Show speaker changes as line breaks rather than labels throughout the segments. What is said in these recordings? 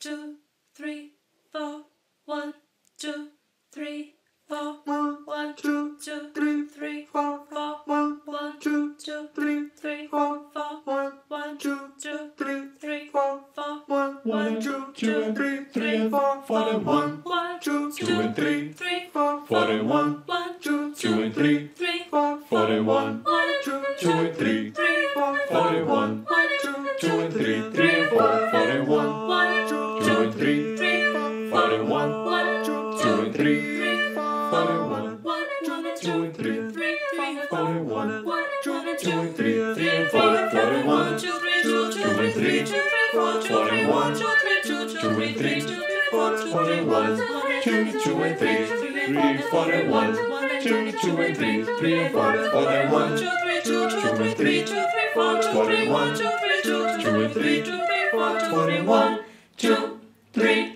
two, three, four. One, two, three, four.
One,
One,
two,
two,
three,
three,
four.
four.
One,
One,
two,
two,
three,
three,
four.
four.
One,
One,
two,
two,
three,
three,
four.
four.
One,
One,
two,
two,
two, and three,
three,
four, and one, two,
two,
and three,
three
and four, four, and one, two, three, two,
two,
three,
three, two, three, four, two, three, one, two, three, two, two, three, two, three, four, two, three, one,
two, three,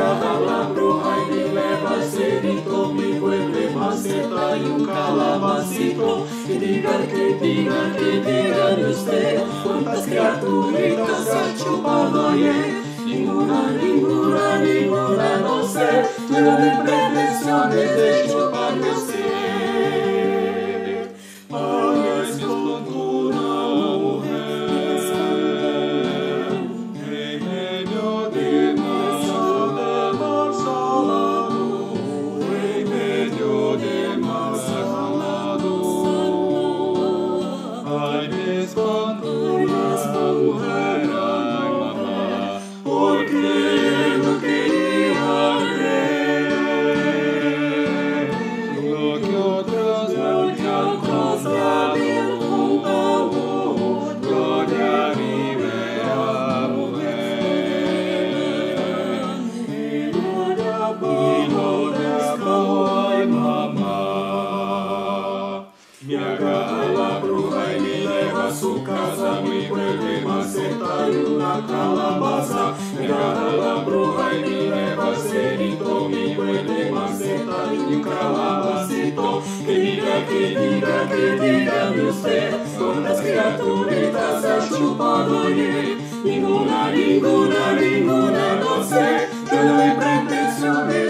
cajalambro,
ay
mi
levacerito,
mi
pueble
maceta
y
un
calabacito.
Y
digan
que
digan
que
digan
usted
cuántas
criaturitas
ha
chupado
ayer.
Ninguna,
ninguna,
ninguna,
no sé, tiene pretensiones de chupar. Karuna calabaza, Grada Bruja y Mine Baserito, mi buena maceta y calabacito, que diga, que diga, que diga de usted, cuántas criaturitas ha chupado ayer,
ninguna, ninguna, ninguna, no sé, yo no hay pretensiones.